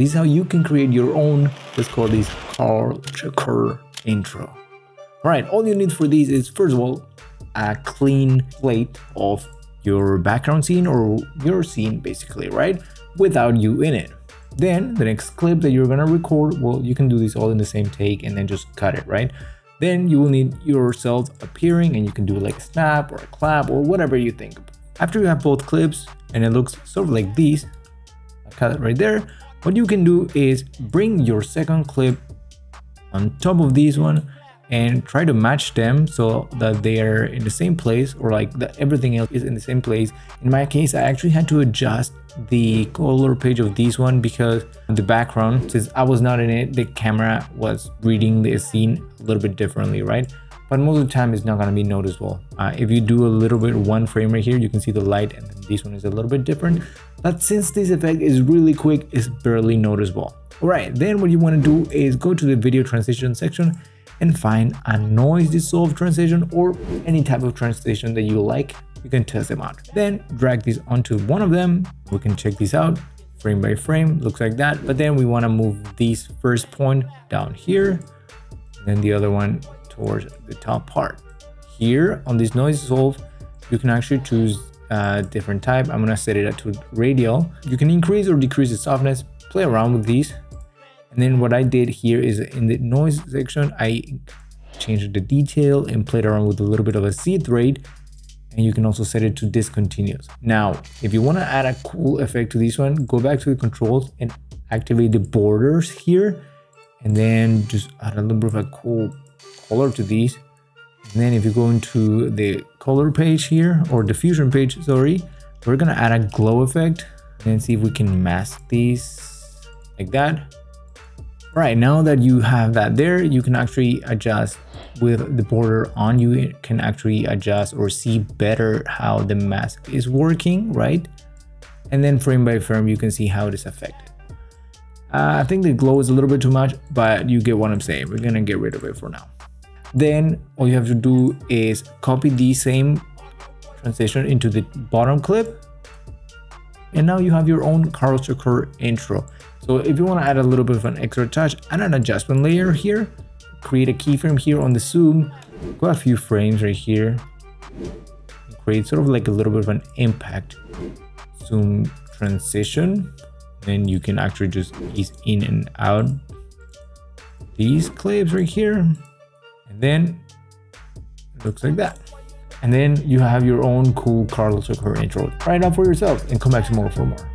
this is how you can create your own, let's call this Karl Shakur intro. All right, all you need for this is first of all, a clean plate of your background scene or your scene basically, right? Without you in it. Then the next clip that you're gonna record, well, you can do this all in the same take and then just cut it, right? Then you will need yourself appearing and you can do like a snap or a clap or whatever you think. After you have both clips and it looks sort of like this, I cut it right there. What you can do is bring your second clip on top of this one and try to match them so that they are in the same place or like that everything else is in the same place. In my case, I actually had to adjust the color page of this one because the background, since I was not in it, the camera was reading the scene a little bit differently, right? But most of the time it's not going to be noticeable. Uh, if you do a little bit one frame right here, you can see the light and then this one is a little bit different. But since this effect is really quick, it's barely noticeable. All right, then what you want to do is go to the video transition section and find a noise dissolve transition or any type of transition that you like. You can test them out. Then drag these onto one of them. We can check this out frame by frame, looks like that. But then we want to move this first point down here, and then the other one towards the top part. Here on this noise dissolve, you can actually choose a different type. I'm gonna set it to radial. You can increase or decrease the softness, play around with these. And then what I did here is in the noise section, I changed the detail and played around with a little bit of a seed rate. And you can also set it to discontinuous. Now, if you want to add a cool effect to this one, go back to the controls and activate the borders here. And then just add a little bit of a cool color to these. And then if you go into the color page here or diffusion page, sorry, we're to add a glow effect and see if we can mask these like that. Right, now that you have that there, you can actually adjust with the border on you can actually adjust or see better how the mask is working, right? And then frame by frame, you can see how it is affected. Uh, I think the glow is a little bit too much, but you get what I'm saying. We're gonna get rid of it for now. Then all you have to do is copy the same transition into the bottom clip. And now you have your own Karl Shakur intro. So if you want to add a little bit of an extra touch, add an adjustment layer here, create a keyframe here on the zoom, go a few frames right here, create sort of like a little bit of an impact zoom transition. Then you can actually just ease in and out these clips right here. And then it looks like that. And then you have your own cool Karl Shakur intro. Try it out for yourself and come back tomorrow for more.